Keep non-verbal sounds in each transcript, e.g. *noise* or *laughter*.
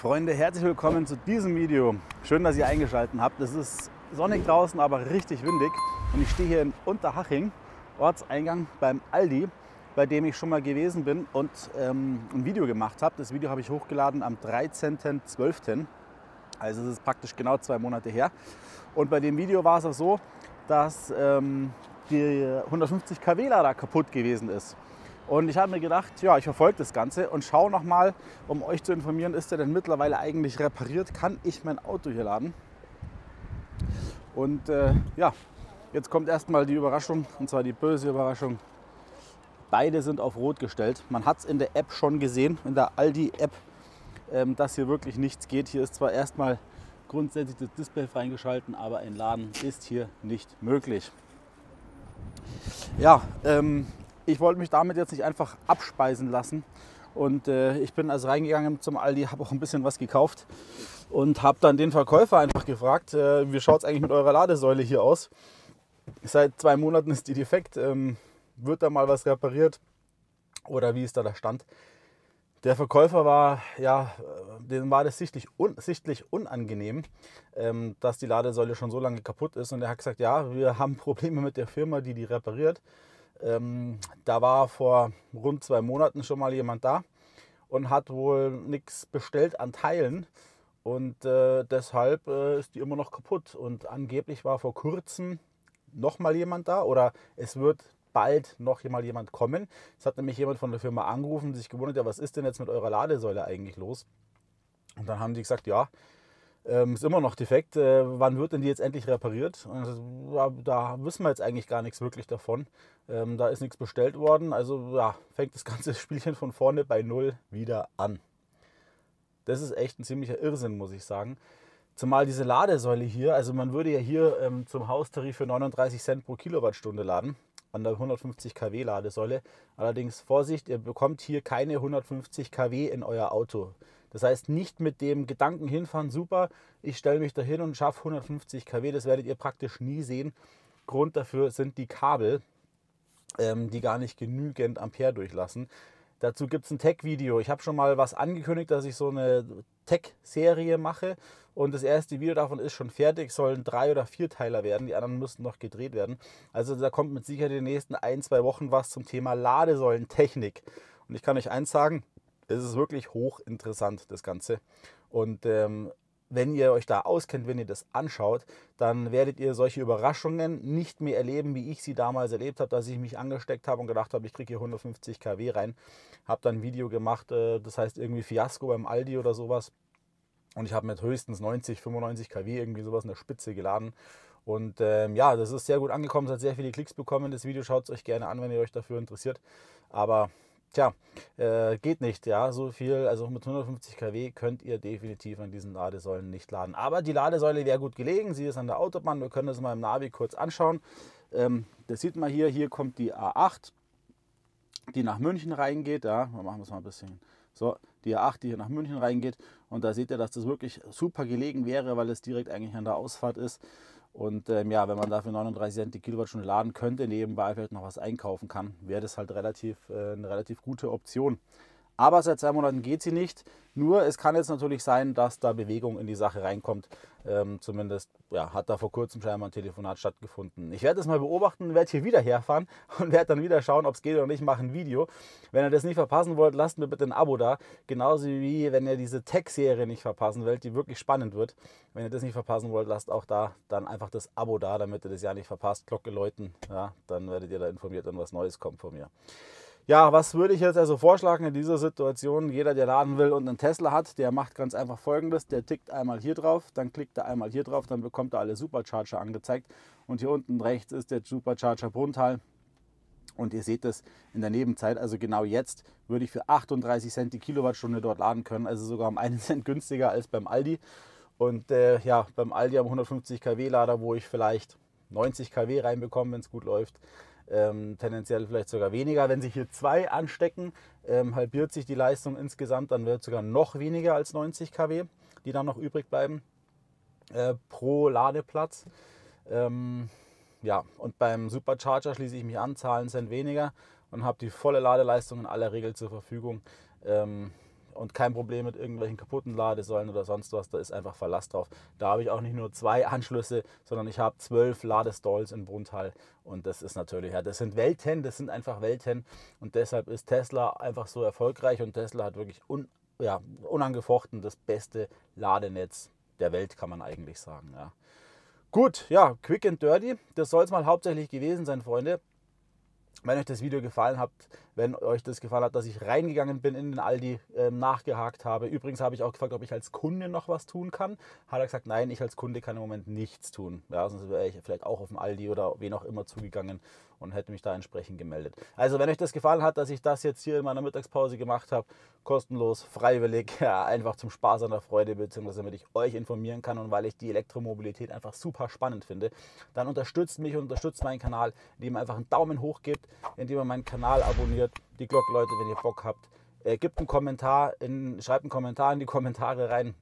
Freunde, herzlich willkommen zu diesem Video. Schön, dass ihr eingeschaltet habt. Es ist sonnig draußen, aber richtig windig. Und ich stehe hier in Unterhaching, Ortseingang beim Aldi, bei dem ich schon mal gewesen bin und ähm, ein Video gemacht habe. Das Video habe ich hochgeladen am 13.12. Also es ist praktisch genau zwei Monate her. Und bei dem Video war es auch so, dass ähm, die 150 kW Lader kaputt gewesen ist. Und ich habe mir gedacht, ja, ich verfolge das Ganze und schaue nochmal, um euch zu informieren, ist der denn mittlerweile eigentlich repariert? Kann ich mein Auto hier laden? Und äh, ja, jetzt kommt erstmal die Überraschung, und zwar die böse Überraschung. Beide sind auf Rot gestellt. Man hat es in der App schon gesehen, in der Aldi-App, ähm, dass hier wirklich nichts geht. Hier ist zwar erstmal grundsätzlich das Display freigeschalten, aber ein Laden ist hier nicht möglich. Ja, ähm, ich wollte mich damit jetzt nicht einfach abspeisen lassen. Und äh, ich bin also reingegangen zum Aldi, habe auch ein bisschen was gekauft und habe dann den Verkäufer einfach gefragt, äh, wie schaut es eigentlich mit eurer Ladesäule hier aus? Seit zwei Monaten ist die defekt. Ähm, wird da mal was repariert? Oder wie ist da der Stand? Der Verkäufer war, ja, dem war das sichtlich, un, sichtlich unangenehm, ähm, dass die Ladesäule schon so lange kaputt ist. Und er hat gesagt, ja, wir haben Probleme mit der Firma, die die repariert. Ähm, da war vor rund zwei Monaten schon mal jemand da und hat wohl nichts bestellt an Teilen. Und äh, deshalb äh, ist die immer noch kaputt. Und angeblich war vor kurzem noch mal jemand da oder es wird bald noch mal jemand kommen. Es hat nämlich jemand von der Firma angerufen sich gewundert, ja, was ist denn jetzt mit eurer Ladesäule eigentlich los? Und dann haben die gesagt, ja, ähm, ist immer noch defekt. Äh, wann wird denn die jetzt endlich repariert? Und, ja, da wissen wir jetzt eigentlich gar nichts wirklich davon. Ähm, da ist nichts bestellt worden. Also ja, fängt das *laughs* ganze Spielchen von vorne bei Null wieder an. Das ist echt ein ziemlicher Irrsinn, muss ich sagen. Zumal diese Ladesäule hier, also man würde ja hier ähm, zum Haustarif für 39 Cent pro Kilowattstunde laden an der 150 kW Ladesäule. Allerdings Vorsicht, ihr bekommt hier keine 150 kW in euer Auto. Das heißt, nicht mit dem Gedanken hinfahren, super, ich stelle mich dahin und schaffe 150 kW, das werdet ihr praktisch nie sehen. Grund dafür sind die Kabel, ähm, die gar nicht genügend Ampere durchlassen. Dazu gibt es ein Tech-Video. Ich habe schon mal was angekündigt, dass ich so eine Tech-Serie mache. Und das erste Video davon ist schon fertig, sollen drei oder vier Teiler werden. Die anderen müssten noch gedreht werden. Also da kommt mit Sicherheit in den nächsten ein, zwei Wochen was zum Thema Ladesäulentechnik. Und ich kann euch eins sagen, es ist wirklich hochinteressant, das Ganze. Und ähm, wenn ihr euch da auskennt, wenn ihr das anschaut, dann werdet ihr solche Überraschungen nicht mehr erleben, wie ich sie damals erlebt habe, dass ich mich angesteckt habe und gedacht habe, ich kriege hier 150 kW rein. Habe dann ein Video gemacht, äh, das heißt irgendwie Fiasko beim Aldi oder sowas. Und ich habe mit höchstens 90, 95 kW irgendwie sowas in der Spitze geladen. Und ähm, ja, das ist sehr gut angekommen, es hat sehr viele Klicks bekommen. Das Video schaut es euch gerne an, wenn ihr euch dafür interessiert. Aber Tja, äh, geht nicht, ja, so viel, also mit 150 kW könnt ihr definitiv an diesen Ladesäulen nicht laden. Aber die Ladesäule wäre gut gelegen, sie ist an der Autobahn, wir können das mal im Navi kurz anschauen. Ähm, das sieht man hier, hier kommt die A8, die nach München reingeht, ja, wir machen das mal ein bisschen, so, die A8, die hier nach München reingeht. Und da seht ihr, dass das wirklich super gelegen wäre, weil es direkt eigentlich an der Ausfahrt ist. Und ähm, ja, wenn man dafür 39 Cent die Kilowattstunde laden könnte, nebenbei vielleicht noch was einkaufen kann, wäre das halt relativ, äh, eine relativ gute Option. Aber seit zwei Monaten geht sie nicht. Nur es kann jetzt natürlich sein, dass da Bewegung in die Sache reinkommt. Ähm, zumindest ja, hat da vor kurzem scheinbar ein Telefonat stattgefunden. Ich werde das mal beobachten, werde hier wieder herfahren *laughs* und werde dann wieder schauen, ob es geht oder nicht, mache ein Video. Wenn ihr das nicht verpassen wollt, lasst mir bitte ein Abo da. Genauso wie wenn ihr diese Tech-Serie nicht verpassen wollt, die wirklich spannend wird. Wenn ihr das nicht verpassen wollt, lasst auch da dann einfach das Abo da, damit ihr das ja nicht verpasst. Glocke läuten, ja, dann werdet ihr da informiert, wenn was Neues kommt von mir. Ja, was würde ich jetzt also vorschlagen in dieser Situation? Jeder, der laden will und einen Tesla hat, der macht ganz einfach folgendes. Der tickt einmal hier drauf, dann klickt er einmal hier drauf, dann bekommt er alle Supercharger angezeigt. Und hier unten rechts ist der Supercharger Brunntal. Und ihr seht das in der Nebenzeit, also genau jetzt würde ich für 38 Cent die Kilowattstunde dort laden können, also sogar um einen *laughs* Cent günstiger als beim Aldi. Und äh, ja, beim Aldi am 150 kW Lader, wo ich vielleicht 90 kW reinbekomme, wenn es gut läuft, ähm, tendenziell vielleicht sogar weniger. Wenn sich hier zwei anstecken, ähm, halbiert sich die Leistung insgesamt, dann wird sogar noch weniger als 90 kW, die dann noch übrig bleiben äh, pro Ladeplatz. Ähm, ja, und beim Supercharger schließe ich mich an, Zahlen sind weniger und habe die volle Ladeleistung in aller Regel zur Verfügung. Und kein Problem mit irgendwelchen kaputten Ladesäulen oder sonst was. Da ist einfach Verlass drauf. Da habe ich auch nicht nur zwei Anschlüsse, sondern ich habe zwölf Ladestalls in Brunntal. Und das ist natürlich, ja, das sind Welten, das sind einfach Welten. Und deshalb ist Tesla einfach so erfolgreich und Tesla hat wirklich un, ja, unangefochten das beste Ladenetz der Welt, kann man eigentlich sagen. Ja. Gut, ja, quick and dirty. Das soll es mal hauptsächlich gewesen sein, Freunde. Wenn euch das Video gefallen hat, wenn euch das gefallen hat, dass ich reingegangen bin in den Aldi, äh, nachgehakt habe. Übrigens habe ich auch gefragt, ob ich als Kunde noch was tun kann. Hat er gesagt, nein, ich als Kunde kann im Moment nichts tun. Ja, sonst wäre ich vielleicht auch auf dem Aldi oder wen auch immer zugegangen und hätte mich da entsprechend gemeldet. Also wenn euch das gefallen hat, dass ich das jetzt hier in meiner Mittagspause gemacht habe, kostenlos, freiwillig, *laughs* ja, einfach zum Spaß an der Freude, beziehungsweise damit ich euch informieren kann und weil ich die Elektromobilität einfach super spannend finde, dann unterstützt mich und unterstützt meinen Kanal, indem ihr einfach einen Daumen hoch gebt, indem ihr meinen Kanal abonniert, die Glocke, Leute, wenn ihr Bock habt. Äh, gebt einen Kommentar, in, schreibt einen Kommentar in die Kommentare rein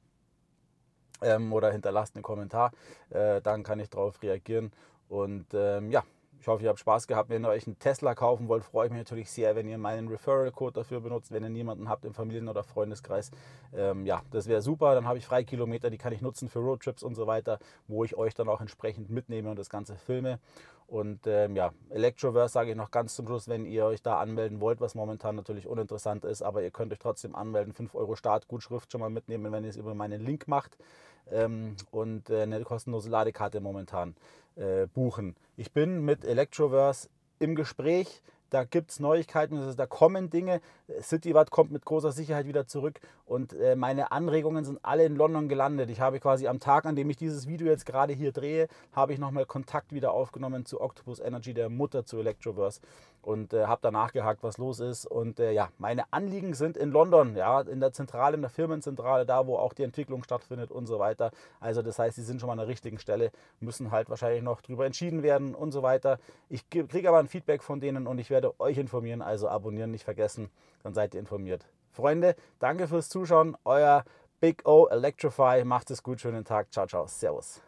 ähm, oder hinterlasst einen Kommentar. Äh, dann kann ich darauf reagieren. Und ähm, ja, ich hoffe, ihr habt Spaß gehabt. Wenn ihr euch einen Tesla kaufen wollt, freue ich mich natürlich sehr, wenn ihr meinen Referral-Code dafür benutzt, wenn ihr niemanden habt im Familien- oder Freundeskreis. Ähm, ja, das wäre super. Dann habe ich Freikilometer, die kann ich nutzen für Roadtrips und so weiter, wo ich euch dann auch entsprechend mitnehme und das Ganze filme. Und ähm, ja, Electroverse sage ich noch ganz zum Schluss, wenn ihr euch da anmelden wollt, was momentan natürlich uninteressant ist, aber ihr könnt euch trotzdem anmelden. 5 Euro Startgutschrift schon mal mitnehmen, wenn ihr es über meinen Link macht. Ähm, und äh, eine kostenlose Ladekarte momentan äh, buchen. Ich bin mit Electroverse im Gespräch. Da gibt es Neuigkeiten, da kommen Dinge. CityWatt kommt mit großer Sicherheit wieder zurück und äh, meine Anregungen sind alle in London gelandet. Ich habe quasi am Tag, an dem ich dieses Video jetzt gerade hier drehe, habe ich nochmal Kontakt wieder aufgenommen zu Octopus Energy, der Mutter zu Electroverse und äh, habe danach gehakt, was los ist. Und äh, ja, meine Anliegen sind in London, ja, in der Zentrale, in der Firmenzentrale, da wo auch die Entwicklung stattfindet und so weiter. Also das heißt, sie sind schon mal an der richtigen Stelle, müssen halt wahrscheinlich noch drüber entschieden werden und so weiter. Ich kriege aber ein Feedback von denen und ich werde euch informieren, also abonnieren nicht vergessen, dann seid ihr informiert. Freunde, danke fürs Zuschauen, euer Big O Electrify, macht es gut, schönen Tag, ciao, ciao, servus.